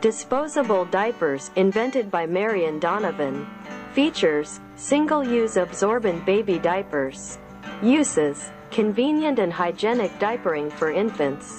Disposable diapers invented by Marion Donovan. Features Single-use absorbent baby diapers. Uses Convenient and hygienic diapering for infants.